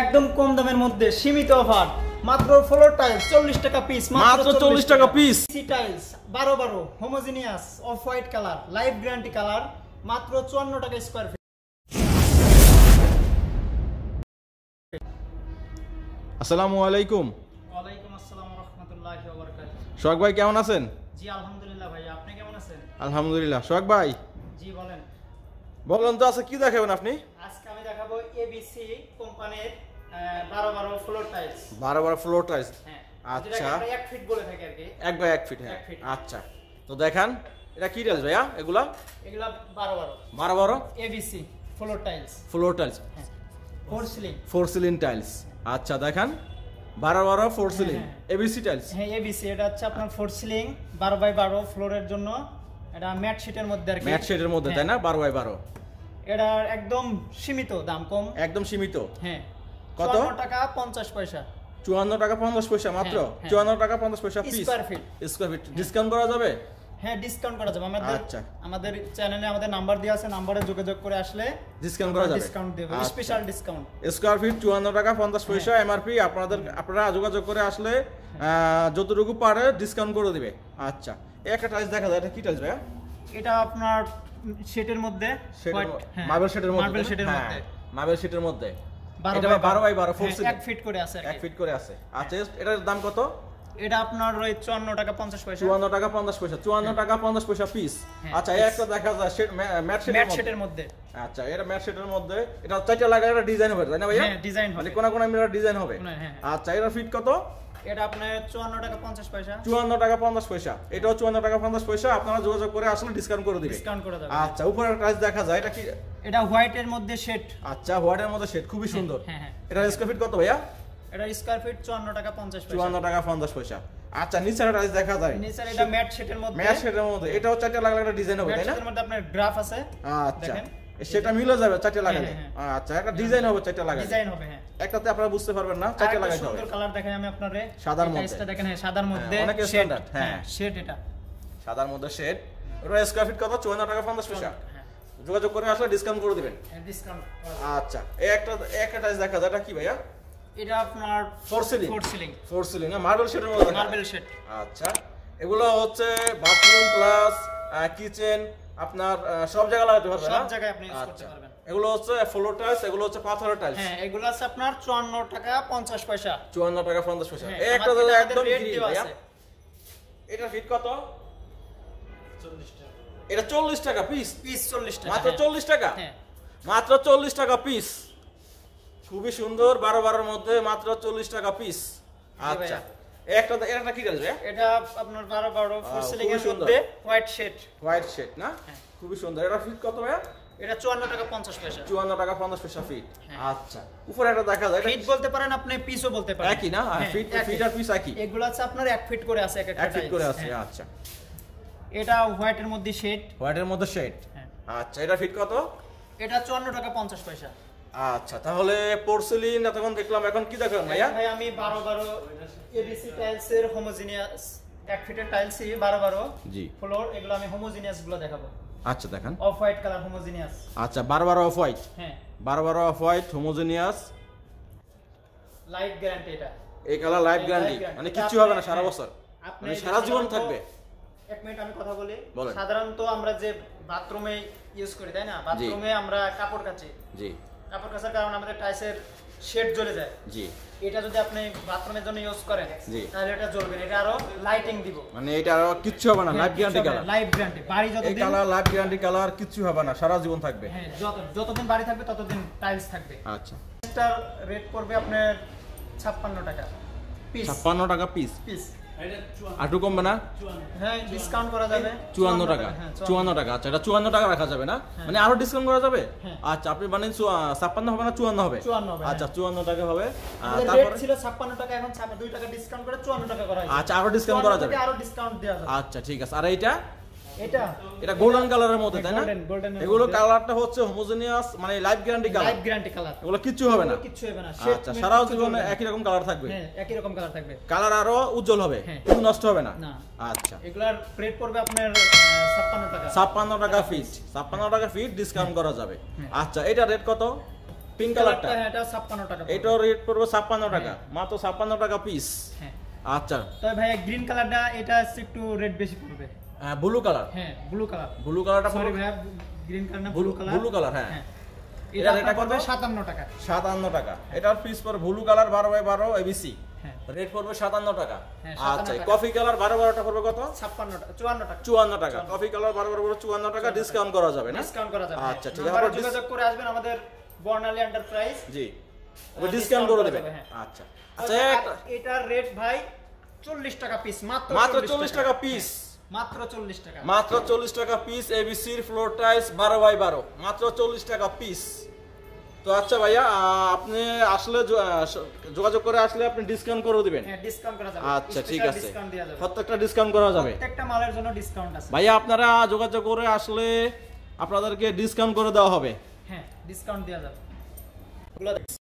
একদম কম দামের মধ্যে সীমিত অফার। মাত্র ফ্লোর টাইলস চল্লিশ টাকা পিস মাত্র 40 টাকা। piece। সি টাইলস বারো বারো homogeneous off white colour live guarantee colour মাত্র চুয়ান্ন টাকা স্কোয়ার ফিট আসসালামু আলাইকুম। ওয়ালাইকুম আসসালাম রহমতুল্লাহ সোহাগ ভাই কেমন আছেন? জি আলহামদুলিল্লাহ ভাই আপনি কেমন আছেন? আলহামদুলিল্লাহ। সোহাগ ভাই। জি বলেন। বললেন তো আছে কি দেখাবেন আপনি? আজকে দেখাবো এবিসি কোম্পানির 12 12 ফ্লোর টাইলস 12 12 ফ্লোর টাইলস আচ্ছা। 1 ফিট বলে থাকে আর কি। 1 বাই 1 ফিট হ্যাঁ। আচ্ছা। তো দেখান এটা কি টাইলস ভাইয়া? এগুলা? এগুলা 12 12 12 12 ABC floor tiles floor tiles for ceiling for ceiling tiles আচ্ছা দেখান। 12 12 ফোর সিলিং এবিসি টাইলস হ্যাঁ এবিসি হ্যাঁ। হ্যাঁ, এটা হচ্ছে আপনার ফোর সিলিং 12 বাই 12 ফ্লোরের জন্য। এটা ম্যাট শীটের মধ্যে আর কি। ম্যাট শীটের মধ্যে তাই না? 12 বাই 12 এটার একদম সীমিত দাম কম। একদম সীমিত? হ্যাঁ। কত? টাকা পঞ্চাশ পয়সা। চুয়ান্ন টাকা পঞ্চাশ পয়সা মাত্র? হ্যাঁ, হ্যাঁ। চুয়ান্ন টাকা পঞ্চাশ পয়সা square feet square feet discount করা যাবে? হ্যাঁ ডিসকাউন্ট করা যাবে। আমাদের আচ্ছা। আমাদের চ্যানেলে আমাদের নাম্বার দেওয়া আছে নাম্বারে যোগাযোগ করে আসলে ডিসকাউন্ট করা যাবে। ডিসকাউন্ট দেব। স্পেশাল ডিসকাউন্ট স্কোয়ার ফিট 54 টাকা 50 পয়সা হ্যাঁ। এমআরপি আপনাদের আপনারা যোগাযোগ করে আসলে যতটুকু পারে ডিসকাউন্ট করে দিবে। আচ্ছা। একটা টাইলস দেখা যায়। এটা কি টাইলস ভাইয়া? এটা আপনার শেটের মধ্যে মার্বেল শেডের মধ্যে? মার্বেল শেটের মধ্যে। মার্বেল মধ্যে। এটা বাই বারো বাই বারো ফোর হ্যাঁ, এক ফিট করে আছে ফিট করে আছে। আচ্ছা এটার দাম কত? এটা আপনার ওই চুয়ান্ন টাকা পঞ্চাশ পয়সা। চুয়ান্ন টাকা পঞ্চাশ পয়সা। চুয়ান্ন টাকা পঞ্চাশ পয়সা পিস হ্যাঁ, আচ্ছা এই একটা দেখা যায় ম্যাট শেডের মধ্যে। আচ্ছা এটা ম্যাট শেডের মধ্যে। এটা চারটা একটা ডিজাইন হবে তাই না ভাইয়া? হ্যাঁ, design হবে। মানে কোনা কোনা মিলার ডিজাইন হবে। হ্যাঁ, আচ্ছা এটা ফিট কত? এটা আপনার চুয়ান্ন টাকা পয়সা। টাকা পঞ্চাশ পয়সা। এটাও চুয়ান্ন টাকা পঞ্চাশ পয়সা। আপনারা যোগাযোগ করে আসলে ডিসকাউন্ট করে দিবে। ডিসকাউন্ট করে দেবে। আচ্ছা উপরে প্রাইস দেখা যায় এটা কি? এটা হোয়াইটের মধ্যে শেড আচ্ছা হোয়াইটের মধ্যে শেড খুবই সুন্দর। হ্যাঁ, হ্যাঁ। এটা স্কোয়ার ফিট কত ভাইয়া? এটা স্কোয়ার ফিট চুয়ান্ন টাকা পঞ্চাশ পয়সা। টাকা আচ্ছা নিচের দেখা যায়। নিচের এটা ম্যাট মধ্যে। শেডের মধ্যে। এটাও চারটা লাগা একটা ডিজাইন হবে ম্যাট তাই না? শেটের মধ্যে আপনার গ্রাফ আছে। আচ্ছা সেটা মিলে যাবে চারটে লাগালে। হ্যাঁ, আচ্ছা একটা ডিজাইন হবে চারটে লাগালে। ডিজাইন হবে হ্যাঁ। একটাতে আপনারা বুঝতে পারবেন না চারটে লাগাইতে হবে। সুন্দর কালার দেখাই আমি আপনারে সাদার মধ্যে। টাইলসটা দেখেন হ্যাঁ সাদার মধ্যে অনেক standard, হ্যাঁ। হ্যাঁ শেড এটা। সাদার মধ্যে শেড ওটা স্কোয়ার ফিট কত? চুয়ান্ন টাকা পঞ্চাশ পয়সা। হ্যাঁ। যোগাযোগ করে আসলে ডিসকাউন্ট করে দিবেন। ডিসকাউন্ট আচ্ছা এই একটা একটা টাইলস দেখা যায় এটা কি ভাইয়া? এটা আপনার for ceiling for ceiling for ceiling marble শেডের মধ্যে মার্বেল। শেড আচ্ছা এগুলো হচ্ছে বাথরুম প্লাস কিচেন আপনার সব জায়গায় লাগাতে পারবেন সব জায়গায় আপনি করতে আচ্ছা। পারবেন। এগুলো হচ্ছে ফ্লোর টাইলস এগুলো হচ্ছে পাথরের টাইলস হ্যাঁ এগুলো আছে আপনার চুয়ান্ন টাকা পঞ্চাশ পয়সা। চুয়ান্ন টাকা পঞ্চাশ পয়সা। হ্যাঁ, এই একটা আমাদের দাদা একদম আছে। এটা ফিট কত? 40 এটা চল্লিশ টাকা পিস পিস চল্লিশ টাকা মাত্র হ্যাঁ। চল্লিশ টাকা? হ্যাঁ। মাত্র চল্লিশ টাকা পিস খুবই সুন্দর বারো বারোর মধ্যে মাত্র চল্লিশ টাকা পিস আচ্ছা। একটা এটা কি টাইলস এটা আপনার বারো বারো ফোর সিলিং এর মধ্যে হোয়াইট শেড হোয়াইট শেড না? হ্যাঁ। খুবই সুন্দর। এটা ফিট কত ভাইয়া? এটা চুয়ান্ন টাকা পঞ্চাশ পয়সা। চুয়ান্ন টাকা পঞ্চাশ পয়সা ফিট হ্যাঁ। আচ্ছা। উপরে একটা দেখা যায় ফিট বলতে পারেন আপনি পিসও বলতে পারেন। একই না? হ্যাঁ, ফিট। ফিট আর পিস একই। এগুলো আছে আপনার এক ফিট করে আছে এক একটা ফিট করে আছে হ্যাঁ। আচ্ছা। এটা হোয়াইটের মধ্যে শেড হোয়াইটের মধ্যে শেড হ্যাঁ। আচ্ছা এটা ফিট কত? এটা চুয়ান্ন টাকা পঞ্চাশ পয়সা। আচ্ছা তাহলে পোর্সেলিন এতক্ষণ দেখলাম এখন কি দেখলাম ভাইয়া? ভাই আমি বারো বারো এবিসি টাইলস এর হোমোজিনিয়াস এক ফিটের টাইলসই বারো বারো জি। ফ্লোর এগুলো আমি হোমোজিনিয়াসগুলো দেখাবো। আচ্ছা দেখান। অফ হোয়াইট কালার হোমোজিনিয়াস আচ্ছা বারো বারো অফ হোয়াইট হ্যাঁ। বারো বারো off white homogeneous light guarantee এটা। এই কালার লাইফ গ্যারান্টি মানে কিচ্ছু হবে না সারা হ্যাঁ। বছর। আপনি মানে সারা জীবন থাকবে। এক মিনিট আমি কথা বলি। সাধারণত আমরা যে বাথরুমে ইউজ করি তাই না? বাথরুমে আমরা কাপড় কাচি। জি। কাপড় কাচার কারণে আমাদের টাইসের শেড জ্বলে যায়। জি। এটা যদি আপনি বাথরুমের জন্য ইউজ করেন। তাহলে এটা জ্বলবে এটা আরও লাইটিং দিব। মানে এটা আর কিচ্ছু হবে না life guarantee colour live guarantee বাড়ি এই কালার লাইফ গ্যারান্টি কালার কিচ্ছু হবে না সারা জীবন থাকবে। হ্যাঁ যত যতদিন বাড়ি থাকবে ততদিন টাইলস থাকবে। আচ্ছা। এটার রেট পড়বে আপনার ছাপ্পান্ন টাকা। পিস ছাপ্পান্ন টাকা পিস পিস আটু কমবে না? হ্যাঁ ডিসকাউন্ট করা যাবে। চুয়ান্ন টাকা। হ্যাঁ চুয়ান্ন। টাকা। আচ্ছা এটা চুয়ান্ন টাকা রাখা যাবে না? মানে আরও ডিসকাউন্ট করা যাবে? হ্যাঁ। আচ্ছা আপনি মানে ছাপ্পান্ন হবে না চুয়ান্ন হবে? আচ্ছা হ্যাঁ। চুয়ান্ন টাকা হবে। আর তারপরে ছিল ছাপ্পান্ন টাকা এখন দুই টাকা ডিসকাউন্ট করে চুয়ান্ন টাকা করা আচ্ছা আরও ডিসকাউন্ট করা যাবে। আরও ডিসকাউন্ট দেওয়া আচ্ছা ঠিক আছে। আর এইটা? এটা? এটা গোল্ডেন কালারের মধ্যে তাই না? এগুলো কালারটা হচ্ছে হোমোজেনিয়াস মানে life guarantee colour live guarantee colour এগুলো কিচ্ছু হবে না। কিচ্ছু হবে না। আচ্ছা সারা জীবনে একই রকম কালার থাকবে। হ্যাঁ একই রকম কালার থাকবে। কালার আরও উজ্জ্বল হবে হ্যাঁ। কিন্তু নষ্ট হবে না। না। আচ্ছা। এগুলার রেট পড়বে আপনার ছাপ্পান্ন টাকা। ছাপ্পান্ন টাকা ফিট ছাপ্পান্ন টাকা ফিট ডিসকাউন্ট করা যাবে। হ্যাঁ। আচ্ছা এটা রেট কত? পিঙ্ক কালারটা হ্যাঁ এটা ছাপ্পান্ন টাকা পড়বে। এটার রেট পড়বে ছাপ্পান্ন টাকা। হ্যাঁ। মাত্র ছাপ্পান্ন টাকা পিস হ্যাঁ। আচ্ছা। তবে ভাইয়া গ্রিন কালারটা এটা একটু রেড বেশি পড়বে। ব্লু কালার হ্যাঁ ব্লু কালার ব্লু কালারটা সরি ভাইয়া গ্রিন কালার না ব্লু কালার blue color, হ্যাঁ। এটা আপনার এটা? পড়বে সাতান্ন টাকা। সাতান্ন টাকা। এটার পিস পড়বে ব্লু কালার বারো বাই বারো এবিসি হ্যাঁ। রেট পড়বে সাতান্ন টাকা। হ্যাঁ, আচ্ছা কফি কালার বারো বারোটা পড়বে কত? ছাপ্পান্ন টাকা চুয়ান্ন টাকা। চুয়ান্ন টাকা। কফি কালার বারো বারো করে চুয়ান্ন টাকা ডিসকাউন্ট করা যাবে না? ডিসকাউন্ট করা যাবে আচ্ছা ঠিক আছে। যোগাযোগ করে আসবেন আমাদের বর্ণালী এন্টারপ্রাইজ জি। হ্যাঁ, ডিসকাউন্ট করে দেবেন হ্যাঁ। আচ্ছা। আচ্ছা এটার রেট ভাই চল্লিশ টাকা পিস মাত্র মাত্র চল্লিশ টাকা। পিস মাত্র চল্লিশ টাকা। মাত্র চল্লিশ টাকা পিস এবিসির ফ্লোর টাইলস বারো বাই বারো। মাত্র চল্লিশ টাকা পিস তো আচ্ছা ভাইয়া আপনি আসলে যোগাযোগ করে আসলে আপনি ডিসকাউন্ট করে দিবেন। হ্যাঁ ডিসকাউন্ট করা যাবে। আচ্ছা ঠিক আছে। প্রত্যেকটা ডিসকাউন্ট করা যাবে। প্রত্যেকটা মালের জন্য ডিসকাউন্ট আছে। ভাইয়া আপনারা যোগাযোগ করে আসলে আপনাদেরকে ডিসকাউন্ট করে দেওয়া হবে। হ্যাঁ ডিসকাউন্ট দেওয়া যাবে।